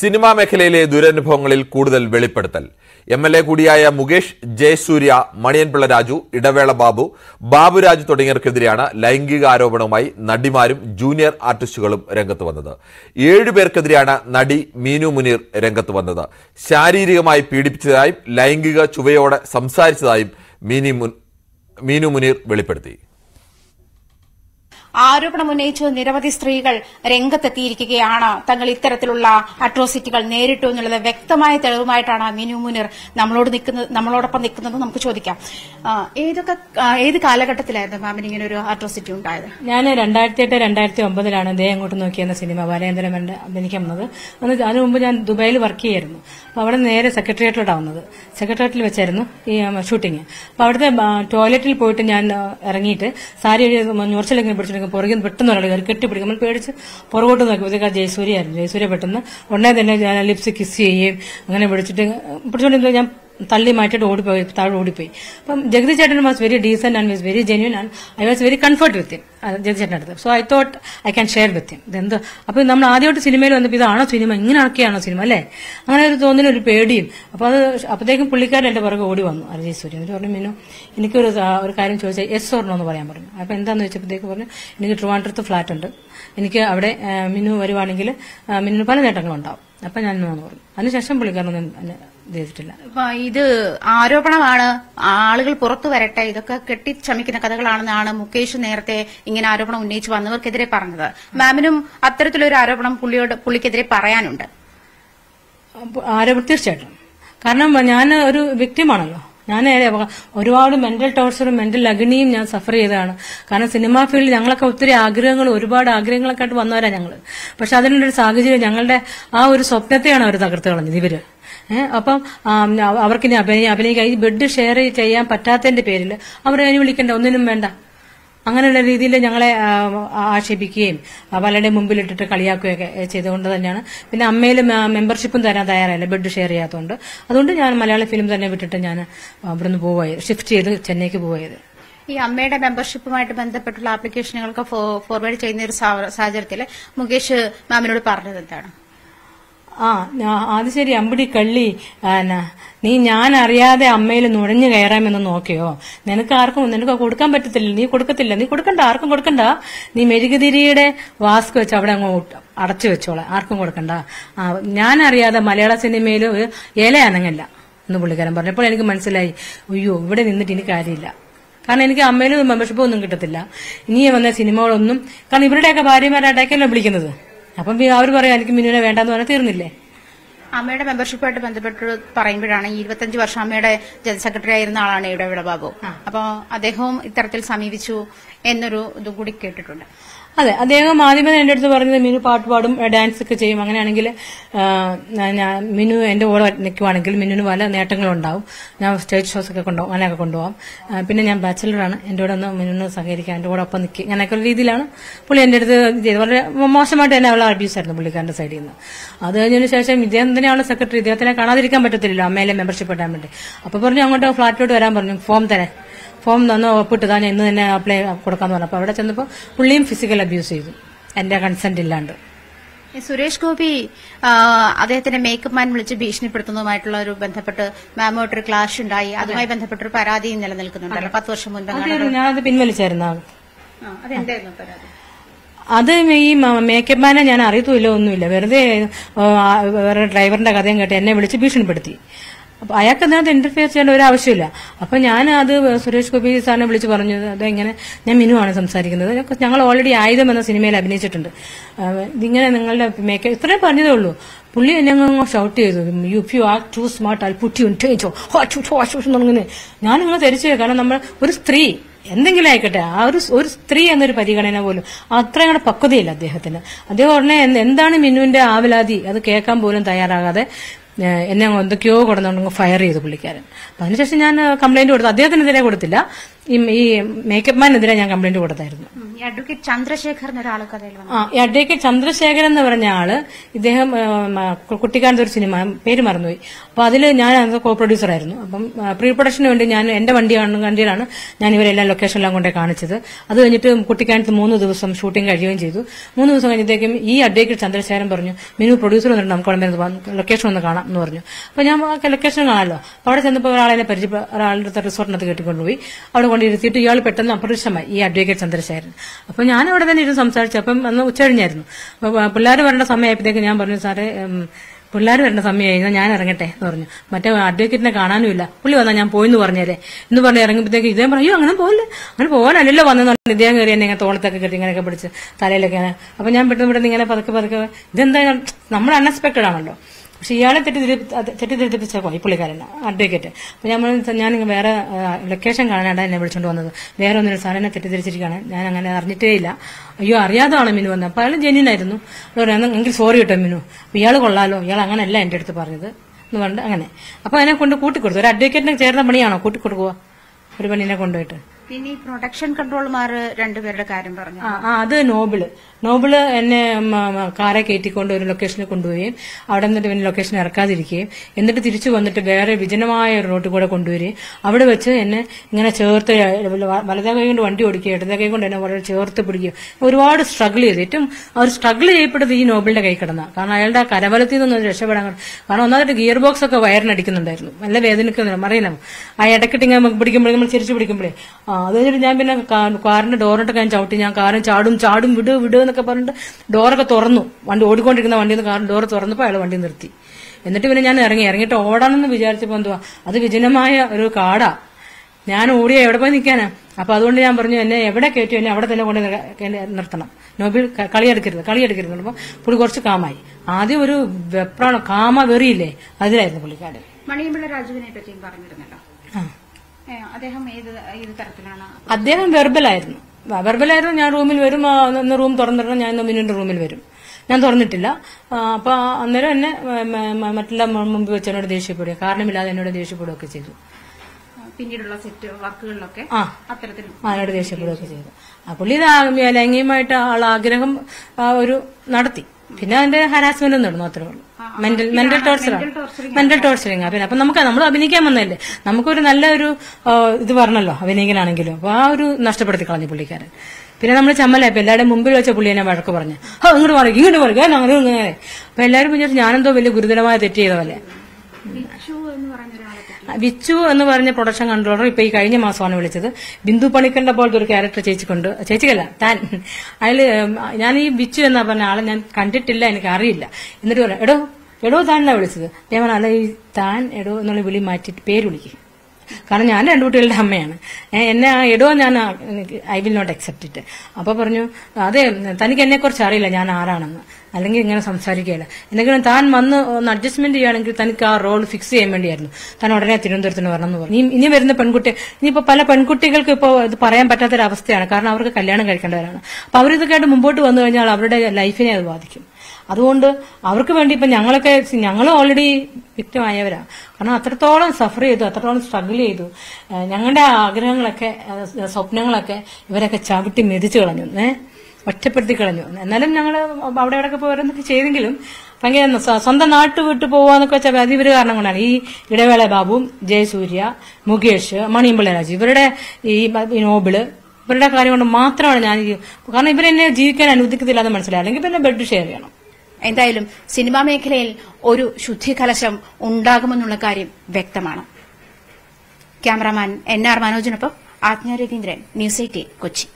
Cinema മേഖലയിലെ ദുരനുഭവങ്ങളിൽ കൂടുതൽ വെളിപ്പെടുത്തൽ. എം എൽ എ കൂടിയായ മുകേഷ് ജയസൂര്യ മണിയൻപിള്ള രാജു ഇടവേള ബാബു ബാബുരാജ് തുടങ്ങിയവർക്കെതിരെയാണ് ലൈംഗിക ആരോപണവുമായി നടിമാരും ജൂനിയർ ആർട്ടിസ്റ്റുകളും രംഗത്ത് വന്നത്. ഏഴുപേർക്കെതിരെയാണ് നടി മീനു മുനീർ രംഗത്ത് വന്നത്. ശാരീരികമായി പീഡിപ്പിച്ചതായും ലൈംഗിക ചുവയോടെ സംസാരിച്ചതായും മീനി മുൻ- മീനു മുനീർ വെളിപ്പെടുത്തി. ആരോപണം ഉന്നയിച്ച് നിരവധി സ്ത്രീകൾ രംഗത്തെത്തിയിരിക്കുകയാണ്. തങ്ങൾ ഇത്തരത്തിലുള്ള അട്രോസിറ്റികൾ നേരിട്ടു എന്നുള്ളത് വ്യക്തമായ തെളിവുമായിട്ടാണ് മിനു മുനിർ നമ്മളോട് നമ്മളോടൊപ്പം നിൽക്കുന്നത്. നമുക്ക് ചോദിക്കാം. ഏതൊക്കെ ഏത് കാലഘട്ടത്തിലായിരുന്നു മാമിന് ഇങ്ങനെ ഒരു അട്രോസിറ്റി ഉണ്ടായത്? ഞാൻ രണ്ടായിരത്തി എട്ട് രണ്ടായിരത്തി ഒമ്പതിലാണ് ദേ അങ്ങോട്ട് നോക്കിയെന്ന സിനിമ ബാലേന്ദ്രമന്റെ അഭിനയിക്കാൻ വന്നത്. അന്ന് അതിനു മുമ്പ് ഞാൻ ദുബായിൽ വർക്ക് ചെയ്യായിരുന്നു. അപ്പോൾ അവിടെ നേരെ സെക്രട്ടേറിയറ്റിലോട്ടാണ് വന്നത്. സെക്രട്ടേറിയറ്റിൽ വെച്ചായിരുന്നു ഈ ഷൂട്ടിങ്. അപ്പോൾ അവിടുത്തെ ടോയ്ലറ്റിൽ പോയിട്ട് ഞാൻ ഇറങ്ങിയിട്ട് സാരി ഞുറച്ചിലെങ്കിലും പിടിച്ചിട്ട് പുറകിൽ നിന്ന് പെട്ടെന്ന് ഒരാൾ കയറി കെട്ടിപ്പിടിക്കും. നമ്മൾ പേടിച്ച് പുറകോട്ട് നോക്കിയപ്പോഴത്തേക്ക് ആ ജയസൂര്യ ആയിരുന്നു ജയസൂര്യ പെട്ടെന്ന് ഉടനെ തന്നെ ഞാൻ ലിപ്സ് കിസ് ചെയ്യുകയും അങ്ങനെ പിടിച്ചിട്ട് പിടിച്ചോണ്ട് ഞാൻ തള്ളി മാറ്റിയിട്ട് ഓടിപ്പോയി താഴെ ഓടിപ്പോയി. അപ്പം ജഗതി ചേട്ടൻ was very decent and was very genuine and I was very comfort with Jagathi ചേട്ടൻ അടുത്ത്. So I thought I can share with him ഇതെന്തോ അപ്പൊ നമ്മൾ ആദ്യമായിട്ട് സിനിമയിൽ വന്നപ്പോൾ ഇതാണോ സിനിമ? ഇങ്ങനെയൊക്കെയാണോ സിനിമ? അല്ലേ? അങ്ങനെ ഒരു തോന്നലും ഒരു പേടിയും. അപ്പൊ അത് അപ്പോഴത്തേക്കും പുള്ളിക്കാരൻ എന്റെ പുറകെ ഓടി വന്നു. അരജി സൂര്യൻ എന്നിട്ട് പറഞ്ഞു മീനു എനിക്കൊരു ഒരു കാര്യം ചോദിച്ചാൽ എസ് ഓർണോ എന്ന് പറയാൻ പറഞ്ഞു. അപ്പൊ എന്താന്ന് വെച്ചപ്പോഴത്തേക്ക് പറഞ്ഞു എനിക്ക് ട്രിവാൻഡ്രത്ത് ഫ്ലാറ്റ് ഉണ്ട്. എനിക്ക് അവിടെ മിനു വരുവാണെങ്കിൽ മിന്നു പല നേട്ടങ്ങളുണ്ടാവും. അപ്പൊ ഞാൻ പറഞ്ഞു. അതിനുശേഷം പുള്ളിക്കാരൻ ഇത് ചെയ്തിട്ടില്ല. അപ്പൊ ഇത് ആരോപണമാണ്. ആളുകൾ പുറത്തു വരട്ടെ. ഇതൊക്കെ കെട്ടിച്ചമിക്കുന്ന കഥകളാണെന്നാണ് മുകേഷ് നേരത്തെ ഇങ്ങനെ ആരോപണം ഉന്നയിച്ച് വന്നവർക്കെതിരെ പറഞ്ഞത്. മാമിനും അത്തരത്തിലൊരു ആരോപണം പുള്ളിയോട് പുള്ളിക്കെതിരെ പറയാനുണ്ട്. ആരോപണം തീർച്ചയായിട്ടും. കാരണം ഞാൻ ഒരു വ്യക്തിമാണല്ലോ ഞാൻ ഒരുപാട് മെന്റൽ ടോർച്ചറും മെന്റൽ അഗ്നിയും ഞാൻ സഫർ ചെയ്തതാണ്. കാരണം സിനിമാ ഫീൽഡിൽ ഞങ്ങളൊക്കെ ഒത്തിരി ആഗ്രഹങ്ങൾ ഒരുപാട് ആഗ്രഹങ്ങളൊക്കെ ആയിട്ട് വന്നവരാണ് ഞങ്ങൾ പക്ഷെ അതിനുള്ളൊരു സാഹചര്യം ഞങ്ങളുടെ ആ ഒരു സ്വപ്നത്തെയാണ് അവർ തകർത്ത് കളഞ്ഞത് ഇവർ. അപ്പം അവർക്കിനി അഭിനയ അഭിനയിക്കാൻ ഈ ബെഡ് ഷെയർ ചെയ്യാൻ പറ്റാത്തതിന്റെ പേരിൽ അവരെ അതിന് വിളിക്കേണ്ട ഒന്നിനും വേണ്ട. അങ്ങനെയുള്ള രീതിയിൽ ഞങ്ങളെ ആക്ഷേപിക്കുകയും പലരുടെ മുമ്പിലിട്ടിട്ട് കളിയാക്കുകയൊക്കെ ചെയ്തുകൊണ്ട് തന്നെയാണ്. പിന്നെ അമ്മയിൽ മെമ്പർഷിപ്പും തരാൻ തയ്യാറായില്ല ബെഡ് ഷെയർ ചെയ്യാത്തതുകൊണ്ട് അതുകൊണ്ട് ഞാൻ മലയാള ഫിലിം തന്നെ വിട്ടിട്ട് ഞാൻ ഇവിടുന്ന് പോവുകയത് ഷിഫ്റ്റ് ചെയ്ത് ചെന്നൈക്ക് പോവുകയത് ഈ അമ്മയുടെ മെമ്പർഷിപ്പുമായിട്ട് ബന്ധപ്പെട്ടുള്ള ആപ്ലിക്കേഷനുകളൊക്കെ ഫോർവേഡ് ചെയ്യുന്ന ഒരു സാഹചര്യത്തിൽ മുകേഷ് മാമിനോട് പറഞ്ഞത് എന്താണ്? ആ അത് ശരി അമ്പിടി കള്ളി. നീ ഞാൻ അറിയാതെ അമ്മയിൽ നുഴഞ്ഞു കയറാമെന്ന് നോക്കിയോ? നിനക്ക് ആർക്കും നിനക്ക് കൊടുക്കാൻ പറ്റത്തില്ല നീ കൊടുക്കത്തില്ല നീ കൊടുക്കണ്ട ആർക്കും കൊടുക്കണ്ട. നീ മെഴുകുതിരിയുടെ വാസ്ക് വെച്ച് അവിടെ അങ്ങ് അടച്ചു വെച്ചോളെ ആർക്കും കൊടുക്കണ്ട. ആ ഞാൻ അറിയാതെ മലയാള സിനിമയിൽ ഇല അനങ്ങല്ല എന്ന് പുള്ളിക്കാരൻ പറഞ്ഞപ്പോൾ എനിക്ക് മനസ്സിലായി അയ്യോ ഇവിടെ നിന്നിട്ട് ഇനി കാര്യമില്ല. കാരണം എനിക്ക് അമ്മയിൽ മെമ്പർഷിപ്പ് ഒന്നും കിട്ടത്തില്ല. ഇനി വന്ന സിനിമകളൊന്നും കാരണം ഇവരുടെയൊക്കെ ഭാര്യമാരായിട്ടൊക്കെയല്ലോ വിളിക്കുന്നത്. അപ്പം അവർ പറയാം എനിക്ക് മിനുവിനെ വേണ്ടെന്ന് പറഞ്ഞാൽ തീർന്നില്ലേ? അമ്മയുടെ മെമ്പർഷിപ്പായിട്ട് ബന്ധപ്പെട്ട് പറയുമ്പോഴാണ് ഈ ഇരുപത്തഞ്ച് വർഷം അമ്മയുടെ ജനറൽ സെക്രട്ടറി ആയിരുന്ന ആളാണ് ഇവിടെ ബാബു അപ്പോൾ അദ്ദേഹവും ഇത്തരത്തിൽ സമീപിച്ചു എന്നൊരു ഇതും കൂടി കേട്ടിട്ടുണ്ട്. അതെ അദ്ദേഹം ആദ്യമേ എന്റെ അടുത്ത് പറഞ്ഞത് മിനു പാട്ട് പാടും ഡാൻസ് ഒക്കെ ചെയ്യും. അങ്ങനെയാണെങ്കിൽ മിനു എന്റെ കൂടെ നിൽക്കുവാണെങ്കിൽ മിനുവിന് പല നേട്ടങ്ങളുണ്ടാവും. ഞാൻ സ്റ്റേജ് ഷോസ് ഒക്കെ കൊണ്ടുപോകും അങ്ങനെയൊക്കെ കൊണ്ടുപോകാം. പിന്നെ ഞാൻ ബാച്ചലറാണ് എന്റെ കൂടെ ഒന്ന് മിനുവിന് സഹകരിക്കാം എന്റെ കൂടെ ഒപ്പം നിൽക്കുക. ഞാനൊക്കെ ഒരു രീതിയിലാണ് പുള്ളി എന്റെ അടുത്ത് ചെയ്ത് വളരെ മോശമായിട്ട് തന്നെ അവളെ അബ്യൂസ് ആയിരുന്നു പുള്ളിക്കാരന്റെ സൈഡിൽ നിന്ന് അത് കഴിഞ്ഞതിന് ശേഷം ഇദ്ദേഹം തന്നെയാണ് സെക്രട്ടറി ഇദ്ദേഹത്തിനെ കാണാതിരിക്കാൻ പറ്റത്തില്ലല്ലോ. അമ്മയിലെ മെമ്പർഷിപ്പ് ഇടാൻ വേണ്ടി. അപ്പൊ പറഞ്ഞു അങ്ങോട്ട് ഫ്ലാറ്റിലോട്ട് വരാൻ പറഞ്ഞു. ഫോം തരാൻ. ഫോം തന്ന് ഒപ്പിട്ട് താൻ ഇന്ന് തന്നെ അപ്ലൈ കൊടുക്കാന്ന് പറഞ്ഞു. അപ്പൊ അവിടെ ചെന്നപ്പോൾ പുള്ളിയും ഫിസിക്കൽ അബ്യൂസ് ചെയ്തു. എന്റെ കൺസെന്റ് ഇല്ലാണ്ട്. സുരേഷ് ഗോപി അദ്ദേഹത്തിന്റെ മേക്കപ്പ് മാൻ വിളിച്ച് ഭീഷണിപ്പെടുത്തുന്നതുമായിട്ടുള്ള ഒരു ബന്ധപ്പെട്ട് മാമുമായിട്ടൊരു ക്ലാഷ് ഉണ്ടായി. അതുമായി ബന്ധപ്പെട്ടൊരു പരാതിയും നിലനിൽക്കുന്നുണ്ട്. പത്ത് വർഷം മുൻപ് ഞാനത് പിൻവലിച്ചായിരുന്നു. അതെന്തായിരുന്നു പരാതി? അത് ഈ മേക്കപ്പ് മാനെ ഞാൻ അറിയത്തുമില്ല ഒന്നുമില്ല. വെറുതെ വേറെ ഡ്രൈവറിന്റെ കഥയും കേട്ട് എന്നെ വിളിച്ച് ഭീഷണിപ്പെടുത്തി. അപ്പൊ അയാൾക്ക് അതിനകത്ത് ഇന്റർഫിയർ ചെയ്യേണ്ട ഒരു ആവശ്യമില്ല അപ്പൊ ഞാൻ അത് സുരേഷ് ഗോപി സാറിനെ വിളിച്ച് പറഞ്ഞു അത് ഇങ്ങനെ ഞാൻ മിനുവാണ് സംസാരിക്കുന്നത്. ഞങ്ങൾ ഓൾറെഡി ആയുധം എന്ന സിനിമയിൽ അഭിനയിച്ചിട്ടുണ്ട്. ഇതിങ്ങനെ നിങ്ങളുടെ മേക്കപ്പ് ഇത്രയും പറഞ്ഞതേ ഉള്ളൂ. പുള്ളി എന്നെ അങ്ങ് ഷൗട്ട് ചെയ്തു. You you are too smart I putty തുടങ്ങുന്നത് ഞാൻ നിങ്ങൾ തിരിച്ചു കാരണം നമ്മൾ ഒരു സ്ത്രീ എന്തെങ്കിലും ആയിക്കോട്ടെ ആ ഒരു ഒരു സ്ത്രീ എന്നൊരു പരിഗണന പോലും അത്രയും കൂടെ പക്വതയില്ല അദ്ദേഹത്തിന്. അദ്ദേഹം ഉടനെ എന്താണ് മിന്നുവിന്റെ ആവലാതി? അത് കേൾക്കാൻ പോലും തയ്യാറാകാതെ എന്നെ എന്തൊക്കെയോ കൊടുന്നുണ്ടെങ്കിൽ ഫയർ ചെയ്തു പുള്ളിക്കാരൻ. അപ്പം അതിനുശേഷം ഞാൻ കംപ്ലൈന്റ് കൊടുത്തു. അദ്ദേഹത്തിനെതിരെ കൊടുത്തില്ല. ഈ മേക്കപ്പ് മാനെതിരെ ഞാൻ കംപ്ലൈന്റ് കൊടുത്തായിരുന്നു. അഡ്വക്കേറ്റ് ചന്ദ്രശേഖർ ഈ അഡ്വക്കേറ്റ് ചന്ദ്രശേഖരൻ എന്ന് പറഞ്ഞ ആൾ ഇദ്ദേഹം കുട്ടിക്കാലത്ത് ഒരു സിനിമ പേര് മറന്നുപോയി. അപ്പൊ അതിൽ ഞാൻ കോ പ്രൊഡ്യൂസർ ആയിരുന്നു. അപ്പം പ്രീ പ്രൊഡക്ഷന് വേണ്ടി ഞാൻ എന്റെ വണ്ടിയാണ് വണ്ടിയിലാണ് ഞാൻ ഇവരെല്ലാം ലൊക്കേഷനിലെല്ലാം കൊണ്ടേ കാണിച്ചത്. അത് കഴിഞ്ഞിട്ട് കുട്ടിക്കാലത്ത് മൂന്ന് ദിവസം ഷൂട്ടിംഗ് കഴിയുകയും ചെയ്തു. മൂന്ന് ദിവസം കഴിഞ്ഞത്തേക്കും ഈ അഡ്വക്കേറ്റ് ചന്ദ്രശേഖരൻ പറഞ്ഞു മിനു പ്രൊഡ്യൂസർ വന്നിട്ട് നമുക്ക് വന്ന് ലൊക്കേഷൻ ഒന്ന് കാണാം എന്ന് പറഞ്ഞു. അപ്പൊ ഞാൻ ലൊക്കേഷൻ കാണാമല്ലോ അപ്പൊ അവിടെ ചെന്നപ്പോൾ ഒരാളെ പരിചയ ഒരാളുടെ റിസോർട്ടിനകത്ത് കെട്ടിക്കൊണ്ടുപോയി. അവിടെ കൊണ്ടിരുത്തിയിട്ട് ഇയാൾ പെട്ടെന്ന് അപ്രത്യക്ഷമായി ഈ അഡ്വക്കേറ്റ് ചന്ദ്രശേഖരൻ. അപ്പൊ ഞാൻ അവിടെ തന്നെ ഇരുന്ന് സംസാരിച്ചു. അപ്പം അന്ന് ഉച്ച കഴിഞ്ഞായിരുന്നു. അപ്പൊ പിള്ളേർ വരേണ്ട സമയമായപ്പോഴത്തേക്ക് ഞാൻ പറഞ്ഞു സാറേ പിള്ളേർ വരേണ്ട സമയമായി ഞാൻ ഇറങ്ങട്ടെ എന്ന് പറഞ്ഞു. മറ്റേ അഡ്വക്കേറ്റിനെ കാണാനുമില്ല പുള്ളി വന്നാൽ ഞാൻ പോയെന്ന് പറഞ്ഞേരെ എന്ന് പറഞ്ഞ് ഇറങ്ങുമ്പോഴത്തേക്ക് ഇദ്ദേഹം പറഞ്ഞു "അയ്യോ, അങ്ങനെ പോകല്ലേ അങ്ങനെ പോകാനല്ലല്ലോ വന്നെന്ന് പറഞ്ഞു ഇദ്ദേഹം കയറി എന്നെ ഇങ്ങനെ തോളത്തൊക്കെ കെട്ടി ഇങ്ങനെയൊക്കെ പിടിച്ച് തലയിലൊക്കെ ഇങ്ങനെ. അപ്പൊ ഞാൻ പെട്ടെന്ന് പെട്ടെന്ന് ഇങ്ങനെ പതുക്കെ പതുക്കെ ഇതെന്താ നമ്മൾ അൺഎക്സ്പെക്ടഡ് ആണല്ലോ. പക്ഷെ ഇയാളെ തെറ്റിദ്ധരി തെറ്റിദ്ധരിപ്പിച്ചേക്കോ ഈ പുള്ളിക്കാരൻ അഡ്വക്കേറ്റ് അപ്പൊ പറഞ്ഞു, ഞാൻ വേറെ ലൊക്കേഷൻ കാണാനാണ് എന്നെ വിളിച്ചോണ്ട് വന്നത്. വേറെ ഒന്നിനും സാർ എന്നെ തെറ്റിദ്ധരിച്ചിരിക്കുകയാണ്. ഞാൻ അങ്ങനെ അറിഞ്ഞിട്ടേ ഇല്ല. അയ്യോ അറിയാതാണ് മിനു വന്നത് അപ്പൊ അയാൾ പറഞ്ഞു, എങ്കിൽ സോറി കേട്ടോ മിനു. അപ്പൊ ഇയാൾ കൊള്ളാലോ. ഇയാൾ അങ്ങനെയല്ല എന്റെ അടുത്ത് പറഞ്ഞത്. എന്ന് പറഞ്ഞിട്ട് അങ്ങനെ. അപ്പൊ അതിനെ കൊണ്ട് കൂട്ടിക്കൊടുത്തു. ഒരു അഡ്വക്കേറ്റിനെ ചേർന്ന പണിയാണോ? കൂട്ടിക്കൊടുക്കുക ഒരു പണിനെ കൊണ്ടുപോയിട്ട്. പിന്നെ ഈ പ്രൊഡക്ഷൻ കൺട്രോൾമാർ രണ്ടുപേരുടെ കാര്യം പറഞ്ഞു. ആ അത് നോബിൾ. നോബിൾ എന്നെ കാറെ കയറ്റിക്കൊണ്ട് ഒരു ലൊക്കേഷനിൽ കൊണ്ടുപോവുകയും അവിടെ നിന്നിട്ട് പിന്നെ ലൊക്കേഷൻ ഇറക്കാതിരിക്കുകയും എന്നിട്ട് തിരിച്ചു വന്നിട്ട് വേറെ വിജനമായ ഒരു റോട്ടിൽ കൂടെ കൊണ്ടുവരികയും അവിടെ വെച്ച് എന്നെ ഇങ്ങനെ ചേർത്ത് വലതേ കൈ കൊണ്ട് വണ്ടി ഓടിക്കുകയും ഇടതേ കൈ കൊണ്ട് എന്നെ വളരെ ചേർത്ത് പിടിക്കുകയും. ഒരുപാട് സ്ട്രഗിൾ ചെയ്തു ഏറ്റവും അവർ സ്ട്രഗിൾ ചെയ്യപ്പെട്ടത് ഈ നോബിളിന്റെ കൈ കിടന്ന കാരണം അയാളുടെ കരബലത്തിൽ നിന്നൊന്ന് രക്ഷപ്പെടാൻ കാരണം ഒന്നാമത്തെ ഗിയർ ബോക്സ് ഒക്കെ വയറിനടിക്കുന്നുണ്ടായിരുന്നു. നല്ല വേദനിക്കുന്നില്ല അറിയില്ല ആ ഇടക്കിട്ട് ഇങ്ങനെ പിടിക്കുമ്പോഴേ നമ്മൾ ചിരിച്ചു പിടിക്കുമ്പോഴേ അത് കഴിഞ്ഞിട്ട് ഞാൻ പിന്നെ കാറിന്റെ ഡോറിട്ടൊക്കെ ഞാൻ ചവിട്ടി ഞാൻ കാറും ചാടും ചാടും വിട് വിട് എന്നൊക്കെ പറഞ്ഞിട്ട് ഡോറൊക്കെ തുറന്നു. വണ്ടി ഓടിക്കൊണ്ടിരിക്കുന്ന വണ്ടിയിൽ നിന്ന് കാറിന്റെ ഡോർ തുറന്നപ്പോൾ അയാൾ വണ്ടി നിർത്തി. എന്നിട്ട് പിന്നെ ഞാൻ ഇറങ്ങി ഇറങ്ങിയിട്ട് ഓടാനെന്ന് വിചാരിച്ചപ്പോൾ എന്തുവാ? അത് വിജനമായ ഒരു കാടാ. ഞാൻ ഓടിയ എവിടെ പോയി നിൽക്കാനാ അപ്പൊ അതുകൊണ്ട് ഞാൻ പറഞ്ഞു എന്നെ എവിടെ കയറ്റി എന്നെ അവിടെ തന്നെ കൊണ്ട് നിർത്തണം. നോബിൾ കളിയെടുക്കരുത് കളിയെടുക്കരുത് അപ്പോൾ പുള്ളി കുറച്ച് കാമായി. ആദ്യം ഒരു വെപ്രാണം കാമ വെറിയില്ലേ? അതിലായിരുന്നു പുള്ളിക്കാട് മണിയമ്പിള്ള രാജുവിനെ പറ്റിയും പറഞ്ഞിരുന്നല്ലോ. ആ. അദ്ദേഹം ഏത് ഏത് തരത്തിലാണ്? അദ്ദേഹം വെർബലായിരുന്നു വെർബലായിരുന്നു ഞാൻ റൂമിൽ വരും. ഒന്ന് റൂം തുറന്നിടണം. ഞാൻ മിനിന്റെ റൂമിൽ വരും. ഞാൻ തുറന്നിട്ടില്ല. അപ്പൊ അന്നേരം എന്നെ മറ്റുള്ള മുമ്പ് വെച്ച് എന്നോട് ദേഷ്യപ്പെടുക കാരണമില്ലാതെ എന്നോട് ദേഷ്യപ്പെടുകയൊക്കെ ചെയ്തു. പിന്നീടുള്ള സെറ്റ് വർക്കുകളിലൊക്കെ ആ. അത്തരത്തിൽ അതിനോട് ദേഷ്യപ്പെടുകയൊക്കെ ചെയ്തു. ആ പുള്ളി ലൈംഗികമായിട്ട് ആൾ ആഗ്രഹം ഒരു നടത്തി. പിന്നെ അതിന്റെ ഹരാസ്മെന്റ് നടന്നു അത്രേ ഉള്ളൂ. മെന്റൽ മെന്റൽ ടോർച്ചറാണ് മെന്റൽ ടോർച്ചറിങ് പിന്നെ അപ്പൊ നമുക്ക് നമ്മൾ അഭിനയിക്കാൻ വന്നതല്ലേ? നമുക്കൊരു നല്ല ഒരു ഇത് പറഞ്ഞല്ലോ അഭിനയിക്കാനാണെങ്കിലും അപ്പൊ ആ ഒരു നഷ്ടപ്പെടുത്തി കളഞ്ഞു പുള്ളിക്കാരൻ. പിന്നെ നമ്മൾ ചമ്മലായപ്പോ എല്ലാവരുടെ മുമ്പിൽ വെച്ച പുള്ളി എന്നെ വഴക്ക് പറഞ്ഞു. ആ ഇങ്ങോട്ട് പറയും ഇങ്ങോട്ട് പറയും അങ്ങനെ അപ്പൊ എല്ലാവരും വിചാരിച്ചു ഞാനെന്തോ വലിയ ഗുരുതരമായ തെറ്റ് ചെയ്ത പോലെ വിച്ചു എന്ന് പറഞ്ഞ പ്രൊഡക്ഷൻ കൺട്രോളർ ഇപ്പൊ ഈ കഴിഞ്ഞ മാസമാണ് വിളിച്ചത്. ബിന്ദു പണിക്കറിന്റെ പോലത്തെ ഒരു ക്യാരക്ടർ ചേച്ചിക്കുണ്ട്. ചേച്ചിക്കല്ല താൻ. അയാൾ ഞാൻ ഈ വിച്ചു എന്ന് പറഞ്ഞ ആളെ ഞാൻ കണ്ടിട്ടില്ല എനിക്ക് അറിയില്ല. എന്നിട്ട് പറയാം എടോ എടോ താനാ വിളിച്ചത്? ഞാൻ പറഞ്ഞ അല്ല ഈ താൻ എടോ എന്നുള്ള വിളി മാറ്റിയിട്ട് പേര് വിളിക്കും. കാരണം ഞാൻ രണ്ടു കുട്ടികളുടെ അമ്മയാണ്. എന്നെ എടോ ഞാൻ I will not accept it. അപ്പൊ പറഞ്ഞു അതെ തനിക്ക് എന്നെ കുറിച്ച് അറിയില്ല ഞാൻ ആരാണെന്ന്. അല്ലെങ്കിൽ ഇങ്ങനെ സംസാരിക്കുകയില്ല. എന്തെങ്കിലും താൻ വന്ന് ഒന്ന് അഡ്ജസ്റ്റ്മെന്റ് ചെയ്യുകയാണെങ്കിൽ തനിക്ക് ആ റോൾ ഫിക്സ് ചെയ്യാൻ വേണ്ടിയായിരുന്നു. താൻ ഉടനെ തിരുവനന്തപുരത്തിന് വരണം എന്ന് പറഞ്ഞു. ഇനി വരുന്ന പെൺകുട്ടി ഇനിയിപ്പോ പല പെൺകുട്ടികൾക്ക് ഇപ്പോൾ ഇത് പറയാൻ പറ്റാത്തൊരവസ്ഥയാണ്. കാരണം അവർക്ക് കല്യാണം കഴിക്കേണ്ടവരാണ്. അപ്പൊ അവരിതൊക്കെയായിട്ട് മുമ്പോട്ട് വന്നു കഴിഞ്ഞാൽ അവരുടെ ലൈഫിനെ അത് ബാധിക്കും. അതുകൊണ്ട് അവർക്ക് വേണ്ടി ഇപ്പൊ ഞങ്ങളൊക്കെ ഞങ്ങൾ ഓൾറെഡി വിക്റ്റമായവരാ കാരണം അത്രത്തോളം സഫർ ചെയ്തു അത്രത്തോളം സ്ട്രഗിൾ ചെയ്തു. ഞങ്ങളുടെ ആഗ്രഹങ്ങളൊക്കെ സ്വപ്നങ്ങളൊക്കെ ഇവരൊക്കെ ചവിട്ടി മെതിച്ചു കളഞ്ഞു. ഏഹ് ഒറ്റപ്പെടുത്തി കളഞ്ഞു. എന്നാലും ഞങ്ങൾ അവിടെ ഇവിടെയൊക്കെ പോയി ഓരോന്നൊക്കെ ചെയ്തെങ്കിലും ഭയങ്കര സ്വന്തം നാട്ടു വിട്ടു പോവാന്നൊക്കെ വെച്ചാൽ അത് ഇവർ കാരണം കൊണ്ടാണ്. ഈ ഇടവേള ബാബു ജയസൂര്യ മുകേഷ് മണിയമ്പിള്ള രാജു ഇവരുടെ ഈ നോബിൾ ഇവരുടെ കാര്യം കൊണ്ട് മാത്രമാണ് ഞാൻ കാരണം ഇവരെന്നെ ജീവിക്കാൻ അനുവദിക്കത്തില്ല എന്ന് മനസ്സിലായി. അല്ലെങ്കിൽ പിന്നെ ബെഡ് ഷെയർ ചെയ്യണം. എന്തായാലും സിനിമാ മേഖലയിൽ ഒരു ശുദ്ധികലശം ഉണ്ടാകുമെന്നുള്ള കാര്യം വ്യക്തമാണ്. ക്യാമറാമാൻ എൻ ആർ മനോജിനൊപ്പം ആജ്ഞ രവീന്ദ്രൻ ന്യൂസ് എയ്റ്റീൻ കൊച്ചി.